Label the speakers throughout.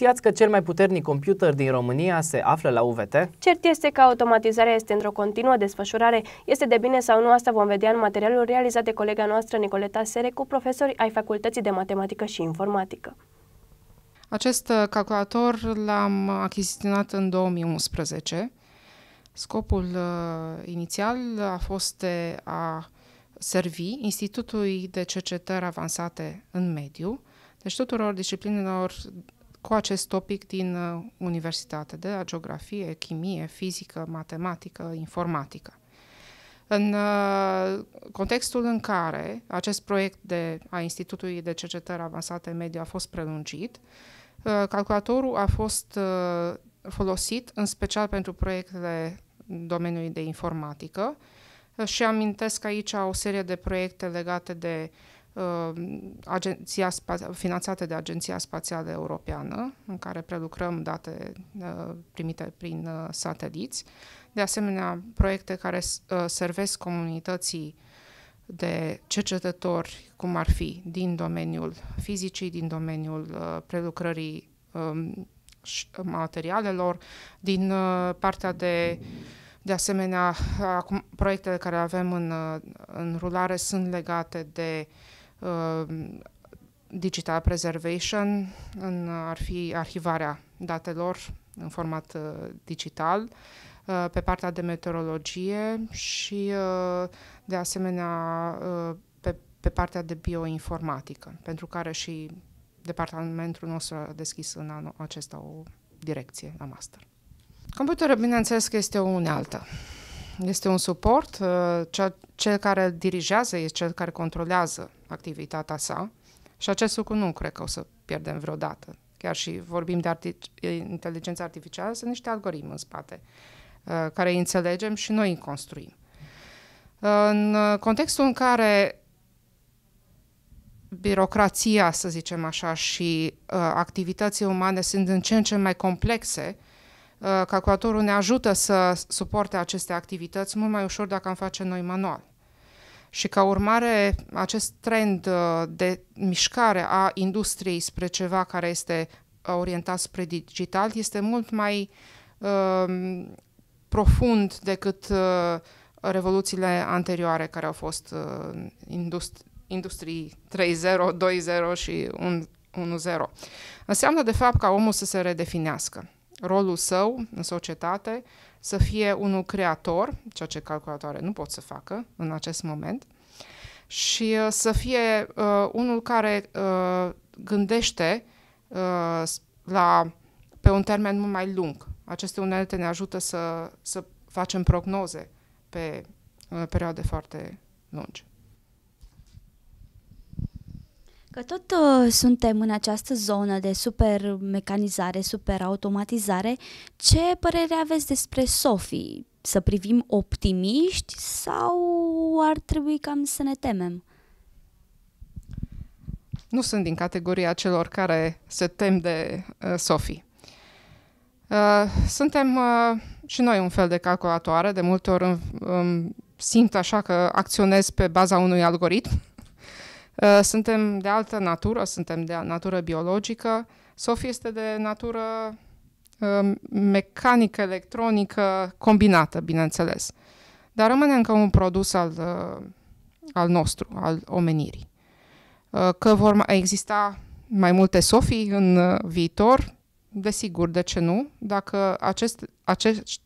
Speaker 1: Știați că cel mai puternic computer din România se află la UVT?
Speaker 2: Cert este că automatizarea este într-o continuă desfășurare. Este de bine sau nu, asta vom vedea în materialul realizat de colega noastră Nicoleta Sere cu profesori ai Facultății de Matematică și Informatică.
Speaker 3: Acest uh, calculator l-am achiziționat în 2011. Scopul uh, inițial a fost de a servi Institutului de Cercetări Avansate în Mediu, deci tuturor disciplinelor cu acest topic din uh, universitate, de la geografie, chimie, fizică, matematică, informatică. În uh, contextul în care acest proiect de, a Institutului de Cercetări Avansate Mediu a fost prelungit, uh, calculatorul a fost uh, folosit în special pentru proiectele domeniului de informatică uh, și amintesc aici o serie de proiecte legate de uh, agenția spa- finanțate de Agenția Spațială Europeană, în care prelucrăm date uh, primite prin uh, sateliți. De asemenea, proiecte care uh, servesc comunității de cercetători, cum ar fi din domeniul fizicii, din domeniul uh, prelucrării um, materialelor, din uh, partea de de asemenea, acum, proiectele care avem în, uh, în rulare sunt legate de uh, digital preservation, în, ar fi arhivarea datelor în format uh, digital, uh, pe partea de meteorologie și, uh, de asemenea, uh, pe, pe partea de bioinformatică, pentru care și departamentul nostru a deschis în anul acesta o direcție la master. Computerul, bineînțeles că este o unealtă. Este un suport, uh, cel, cel care îl dirigează este cel care controlează activitatea sa și acest lucru nu cred că o să pierdem vreodată. Chiar și vorbim de arti- inteligență artificială, sunt niște algoritmi în spate uh, care îi înțelegem și noi îi construim. În contextul în care birocrația, să zicem așa, și uh, activitățile umane sunt în ce în ce mai complexe, uh, calculatorul ne ajută să suporte aceste activități mult mai ușor dacă am face noi manual. Și ca urmare, acest trend uh, de mișcare a industriei spre ceva care este orientat spre digital este mult mai uh, profund decât uh, revoluțiile anterioare care au fost uh, industri- industrii 3.0, 2.0 și 1.0. Înseamnă de fapt ca omul să se redefinească. Rolul său în societate să fie unul creator, ceea ce calculatoare nu pot să facă în acest moment, și uh, să fie uh, unul care uh, gândește uh, la, pe un termen mult mai lung. Aceste unelte ne ajută să, să facem prognoze pe uh, perioade foarte lungi.
Speaker 4: Că tot uh, suntem în această zonă de super mecanizare, super automatizare, ce părere aveți despre Sophie? Să privim optimiști sau ar trebui cam să ne temem?
Speaker 3: Nu sunt din categoria celor care se tem de uh, Sophie. Uh, suntem uh, și noi un fel de calculatoare, de multe ori um, simt așa că acționez pe baza unui algoritm Uh, suntem de altă natură, suntem de natură biologică. Sofie este de natură uh, mecanică, electronică, combinată, bineînțeles. Dar rămâne încă un produs al, uh, al nostru, al omenirii. Că vor exista mai multe Sofii în viitor, desigur, de ce nu? Dacă acest, acești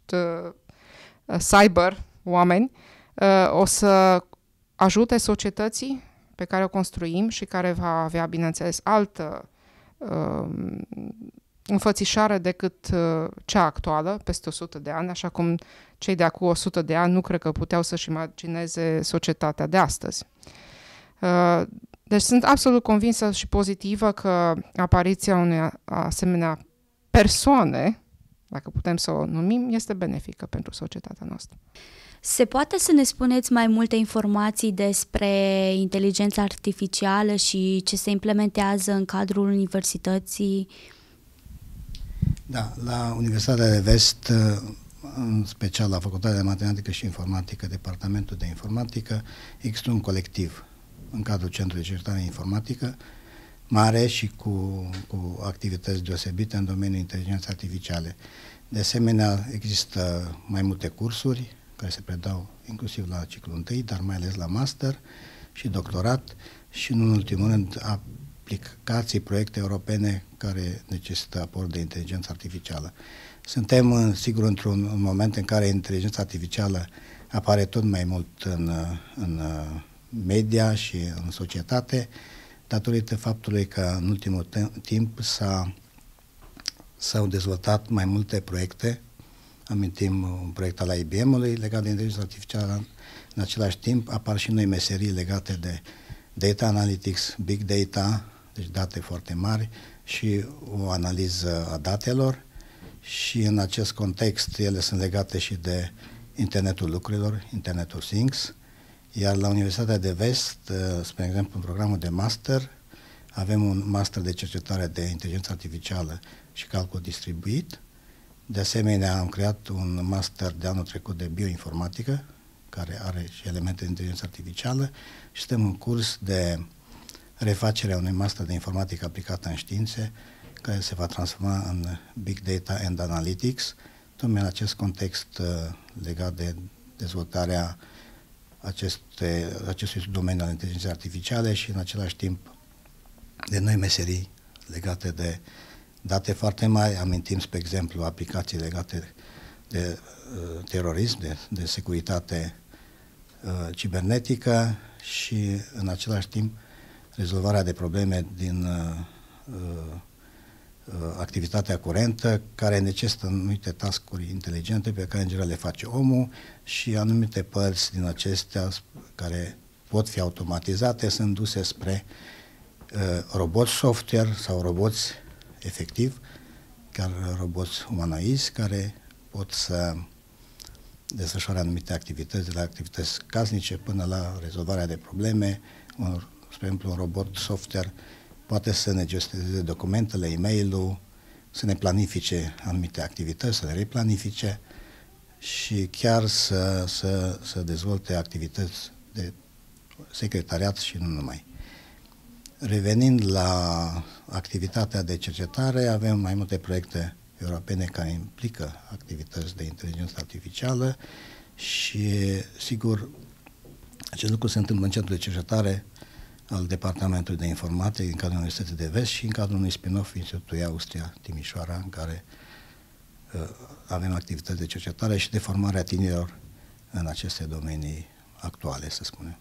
Speaker 3: cyber oameni o să ajute societății pe care o construim și care va avea, bineînțeles, altă uh, înfățișare decât uh, cea actuală, peste 100 de ani, așa cum cei de acum 100 de ani nu cred că puteau să-și imagineze societatea de astăzi. Uh, deci sunt absolut convinsă și pozitivă că apariția unei asemenea persoane, dacă putem să o numim, este benefică pentru societatea noastră.
Speaker 4: Se poate să ne spuneți mai multe informații despre inteligența artificială și ce se implementează în cadrul universității?
Speaker 5: Da, la Universitatea de Vest, în special la Facultatea de Matematică și Informatică, Departamentul de Informatică, există un colectiv în cadrul Centrului de Cercetare Informatică, mare și cu, cu activități deosebite în domeniul inteligenței artificiale. De asemenea, există mai multe cursuri care se predau inclusiv la ciclul întâi, dar mai ales la master și doctorat și, în ultimul rând, aplicații, proiecte europene care necesită aport de inteligență artificială. Suntem, sigur, într-un moment în care inteligența artificială apare tot mai mult în, în media și în societate, datorită faptului că în ultimul timp s-a, s-au dezvoltat mai multe proiecte. Amintim un proiect al IBM-ului legat de inteligență artificială. În același timp apar și noi meserii legate de data analytics, big data, deci date foarte mari și o analiză a datelor și în acest context ele sunt legate și de internetul lucrurilor, internetul Things, iar la Universitatea de Vest, uh, spre exemplu, în programul de master, avem un master de cercetare de inteligență artificială și calcul distribuit. De asemenea, am creat un master de anul trecut de bioinformatică, care are și elemente de inteligență artificială și suntem în curs de refacerea unui master de informatică aplicată în științe, care se va transforma în Big Data and Analytics, tocmai în acest context uh, legat de dezvoltarea aceste, acestui domeniu al inteligenței artificiale și în același timp de noi meserii legate de date foarte mari. Amintim, spre exemplu, aplicații legate de uh, terorism, de, de securitate uh, cibernetică și în același timp rezolvarea de probleme din uh, uh, activitatea curentă care necesită anumite tascuri inteligente pe care în general le face omul și anumite părți din acestea care pot fi automatizate sunt duse spre uh, roboți software sau roboți efectiv, chiar roboți umanoizi care pot să desfășoare anumite activități, de la activități casnice până la rezolvarea de probleme, un, spre exemplu un robot software poate să ne gestioneze documentele, e mail să ne planifice anumite activități, să le replanifice și chiar să, să, să dezvolte activități de secretariat și nu numai. Revenind la activitatea de cercetare, avem mai multe proiecte europene care implică activități de inteligență artificială și, sigur, acest lucru se întâmplă în centrul de cercetare al Departamentului de Informatică din cadrul Universității de Vest și în cadrul unui spin-off Institutului Austria Timișoara, în care uh, avem activități de cercetare și de formare a tinerilor în aceste domenii actuale, să spunem.